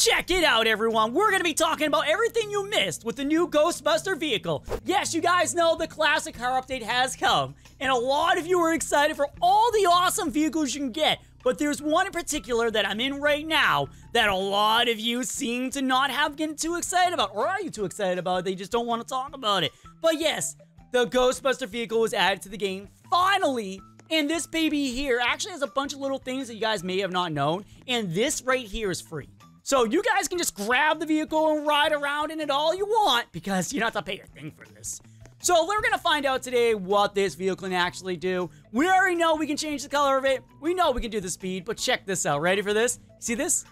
Check it out, everyone. We're going to be talking about everything you missed with the new Ghostbuster vehicle. Yes, you guys know the classic car update has come, and a lot of you are excited for all the awesome vehicles you can get. But there's one in particular that I'm in right now that a lot of you seem to not have getting too excited about. Or are you too excited about it? They just don't want to talk about it. But yes, the Ghostbuster vehicle was added to the game finally. And this baby here actually has a bunch of little things that you guys may have not known. And this right here is free. So you guys can just grab the vehicle and ride around in it all you want because you don't have to pay a thing for this. So we're gonna find out today what this vehicle can actually do. We already know we can change the color of it. We know we can do the speed, but check this out. Ready for this? See this?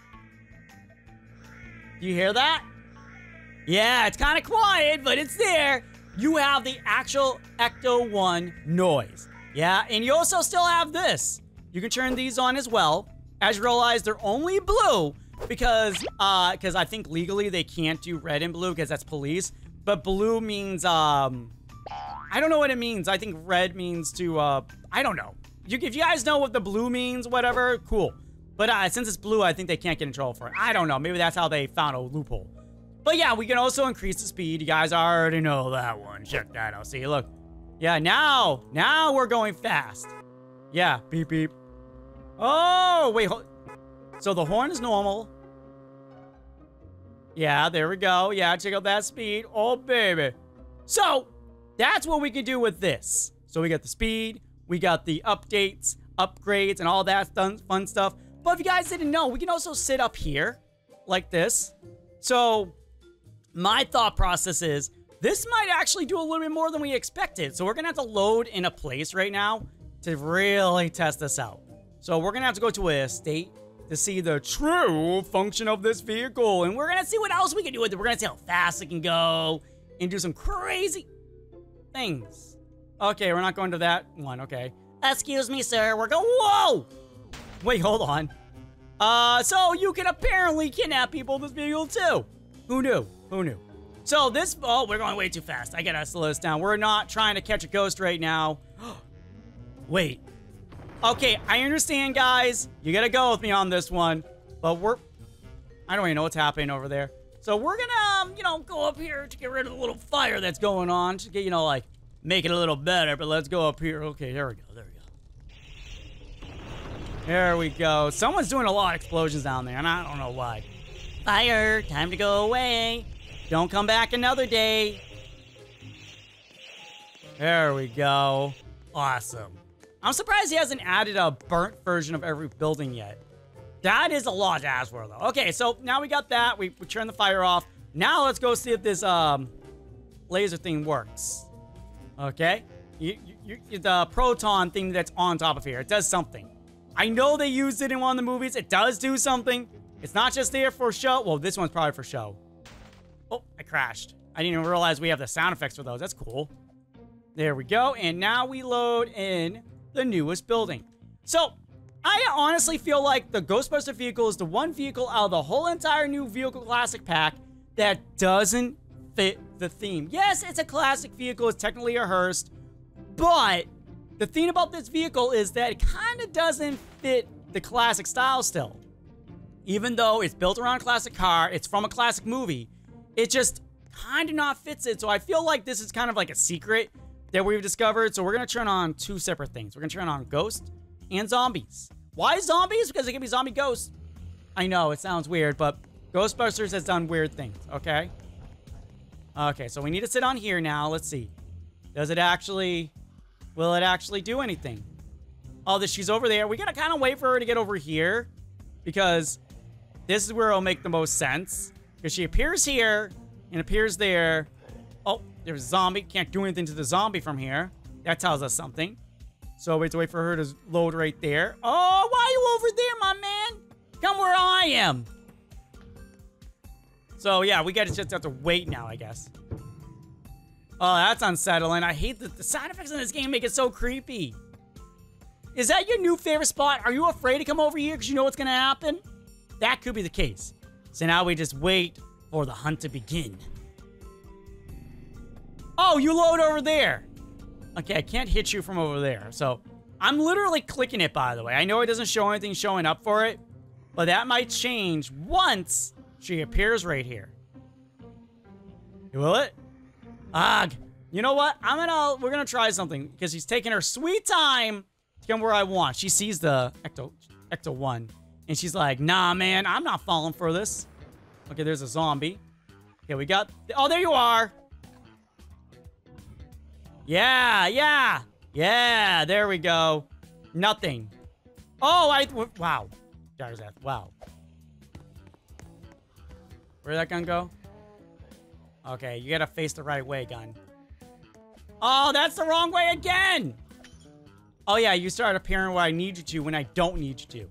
Do you hear that? Yeah, it's kind of quiet, but it's there. You have the actual Ecto 1 noise. Yeah, and you also still have this. You can turn these on as well. As you realize, they're only blue because uh because I think legally they can't do red and blue because that's police. But blue means um I don't know what it means. I think red means to, uh, I don't know. You, if you guys know what the blue means, whatever, cool. But uh, since it's blue, I think they can't get in trouble for it. I don't know. Maybe that's how they found a loophole. But yeah, we can also increase the speed. You guys already know that one. Check that out. See, look. Yeah, now, now we're going fast. Yeah, beep, beep. Oh, wait. So the horn is normal. Yeah, there we go. Yeah, check out that speed. Oh, baby. So, that's what we can do with this. So we got the speed, we got the updates, upgrades, and all that fun stuff. But if you guys didn't know, we can also sit up here like this. So my thought process is this might actually do a little bit more than we expected. So we're gonna have to load in a place right now to really test this out. So we're gonna have to go to a state to see the true function of this vehicle. And we're gonna see what else we can do with it. We're gonna see how fast it can go and do some crazy things. Okay, we're not going to that one. Okay. Excuse me, sir. We're going. Whoa! Wait, hold on. Uh, so you can apparently kidnap people in this vehicle too. Who knew? Who knew? So this. Oh, we're going way too fast. I gotta slow this down. We're not trying to catch a ghost right now. Wait. Okay, I understand, guys. You gotta go with me on this one. But we're. I don't even know what's happening over there. So we're gonna, um, you know, go up here to get rid of the little fire that's going on to get, you know, like, make it a little better. But let's go up here. Okay, there we go. There we go. There we go. Someone's doing a lot of explosions down there, and I don't know why. Fire, time to go away. Don't come back another day. There we go. Awesome. I'm surprised he hasn't added a burnt version of every building yet. That is a lot to ask for, though. Okay, so now we got that. We, we turned the fire off. Now let's go see if this um laser thing works. Okay? You, you, you, the proton thing that's on top of here. It does something. I know they used it in one of the movies. It does do something. It's not just there for show. Well, this one's probably for show. Oh, I crashed. I didn't even realize we have the sound effects for those. That's cool. There we go. And now we load in the newest building. So, I honestly feel like the Ghostbuster vehicle is the one vehicle out of the whole entire new vehicle classic pack that doesn't fit the theme. Yes, it's a classic vehicle, it's technically a hearse, but the thing about this vehicle is that it kind of doesn't fit the classic style still. Even though it's built around a classic car, it's from a classic movie, it just kind of not fits it. So I feel like this is kind of like a secret that we've discovered. So we're going to turn on two separate things. We're going to turn on Ghost and zombies. Why zombies? Because it can be zombie ghosts. I know, it sounds weird, but Ghostbusters has done weird things, okay? Okay, so we need to sit on here now. Let's see. Does it actually... Will it actually do anything? Oh, that she's over there. We gotta kind of wait for her to get over here. Because this is where it'll make the most sense. Because she appears here and appears there. Oh, there's a zombie. Can't do anything to the zombie from here. That tells us something. So we have to wait for her to load right there. Oh, why are you over there, my man? Come where I am. So yeah, we gotta just have to wait now, I guess. Oh, that's unsettling. I hate that the sound effects in this game make it so creepy. Is that your new favorite spot? Are you afraid to come over here because you know what's gonna happen? That could be the case. So now we just wait for the hunt to begin. Oh, you load over there. Okay, I can't hit you from over there. So I'm literally clicking it, by the way. I know it doesn't show anything showing up for it, but that might change once She appears right here. Will it? Ugh. You know what? I'm gonna, we're gonna try something because she's taking her sweet time to come where I want. She sees the Ecto, Ecto 1 and she's like, nah, man, I'm not falling for this. Okay, there's a zombie. Okay, we got, oh, there you are. Yeah, yeah, yeah, there we go. Nothing. Oh, I, wow. There's wow. Where'd that gun go? Okay, you gotta face the right way, gun. Oh, that's the wrong way again! Oh yeah, you start appearing where I need you to when I don't need you to.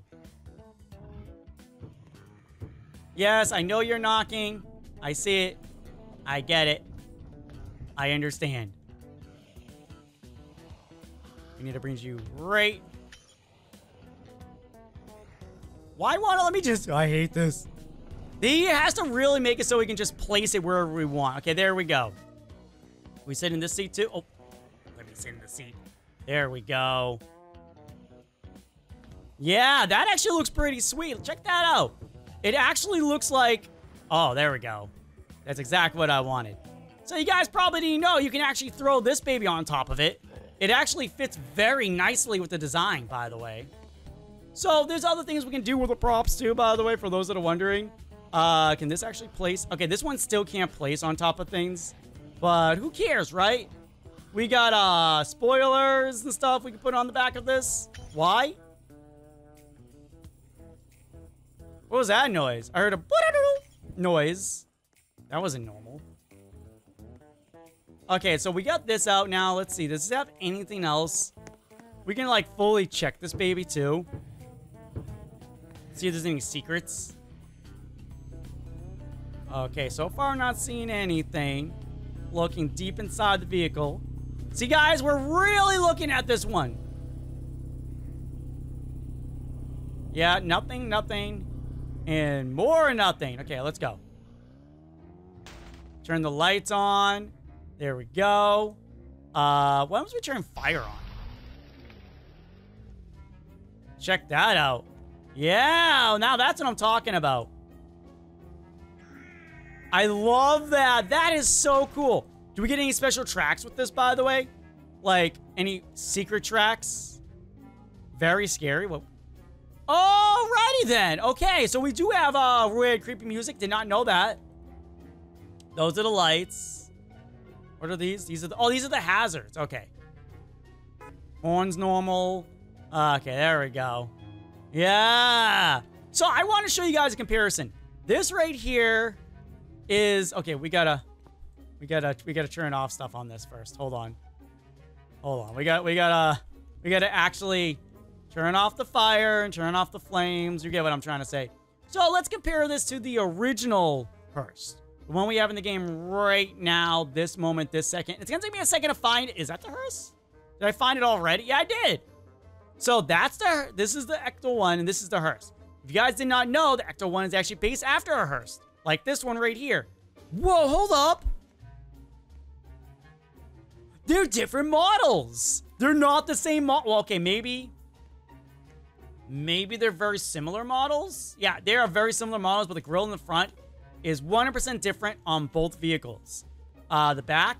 Yes, I know you're knocking. I see it. I get it. I understand. We need to bring you right. Why won't let me just... I hate this. He has to really make it so we can just place it wherever we want. Okay, there we go. We sit in this seat too? Oh, let me sit in the seat. There we go. Yeah, that actually looks pretty sweet. Check that out. It actually looks like... Oh, there we go. That's exactly what I wanted. So you guys probably didn't know you can actually throw this baby on top of it. It actually fits very nicely with the design, by the way. So there's other things we can do with the props too, by the way, for those that are wondering. Uh, can this actually place? Okay, this one still can't place on top of things. But who cares, right? We got uh spoilers and stuff we can put on the back of this. Why? What was that noise? I heard a noise. That wasn't normal. Okay, so we got this out now. Let's see. Does it have anything else? We can, like, fully check this baby, too. See if there's any secrets. Okay, so far not seeing anything looking deep inside the vehicle. See, guys, we're really looking at this one. Yeah, nothing, nothing, and more nothing. Okay, let's go. Turn the lights on. There we go. Uh, why don't we turn fire on? Check that out. Yeah, now that's what I'm talking about. I love that. That is so cool. Do we get any special tracks with this, by the way? Like, any secret tracks? Very scary. Well, Alrighty then. Okay, so we do have uh, weird, creepy music. Did not know that. Those are the lights. What are these? These are the, oh, these are the hazards. Okay. Horns normal. Uh, okay, there we go. Yeah. So I want to show you guys a comparison. This right here is okay. We gotta, we gotta, we gotta turn off stuff on this first. Hold on, hold on. We got, we gotta, we gotta actually turn off the fire and turn off the flames. You get what I'm trying to say. So let's compare this to the original hearse. The one we have in the game right now, this moment, this second. It's gonna take me a second to find. Is that the hearse? Did I find it already? Yeah, I did. So that's the, this is the Ecto 1 and this is the hearse. If you guys did not know, the Ecto 1 is actually based after a hearse. Like this one right here. Whoa, hold up. They're different models. They're not the same model. Well, okay, maybe. Maybe they're very similar models. Yeah, they are very similar models, but the grill in the front is 100% different on both vehicles. Uh, the back,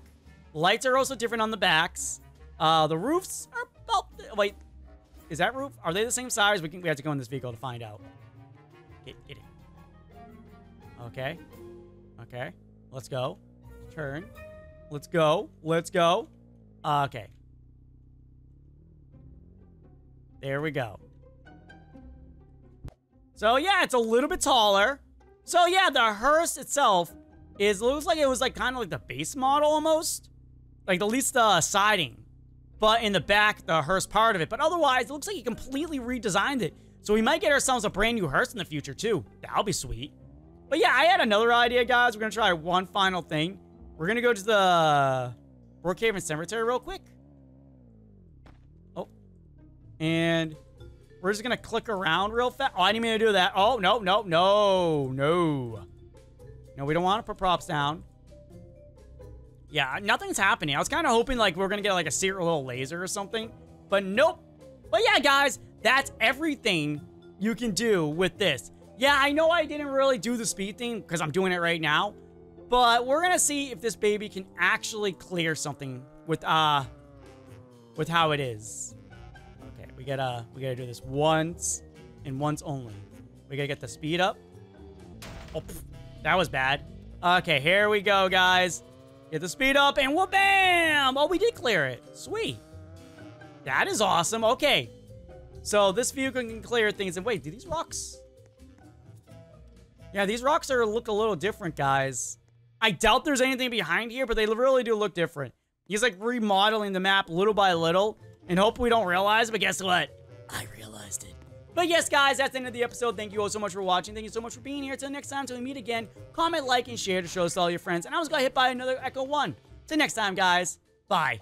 lights are also different on the backs. Uh, the roofs are about, wait, is that roof? Are they the same size? We, can, we have to go in this vehicle to find out. Get, get it. Okay. Okay. Let's go. Turn. Let's go. Let's go. Okay. There we go. So yeah, it's a little bit taller. So yeah, the hearse itself is looks like it was like kind of like the base model almost. Like at least the siding. But in the back, the hearse part of it. But otherwise, it looks like he completely redesigned it. So we might get ourselves a brand new hearse in the future too. That'll be sweet. But yeah, I had another idea, guys. We're to try one final thing. We're to go to the Brookhaven Cemetery real quick. Oh. And we're just to click around real fast. Oh, I didn't mean to do that. Oh, no, no, no, no. No, we don't want to put props down. Yeah, nothing's happening. I was kind of hoping like we are to get like a secret little laser or something. But nope. But yeah, guys, that's everything you can do with this. Yeah, I know I didn't really do the speed thing because I'm doing it right now. But we're gonna see if this baby can actually clear something with uh with how it is. We gotta we gotta do this once and once only. We gotta get the speed up. Oh, pff, that was bad. Okay, here we go, guys. Get the speed up and whoop bam! Oh, we did clear it. Sweet. That is awesome. Okay. So this vehicle can clear things. And wait, do these rocks? Yeah, these rocks are look a little different, guys. I doubt there's anything behind here, but they really do look different. He's like remodeling the map little by little and hope we don't realize, but guess what? I realized it. But yes, guys, that's the end of the episode. Thank you all so much for watching. Thank you so much for being here. Till next time, till we meet again, comment, like, and share to show us to all your friends. And I was got hit by another Ecto 1. Till next time, guys. Bye.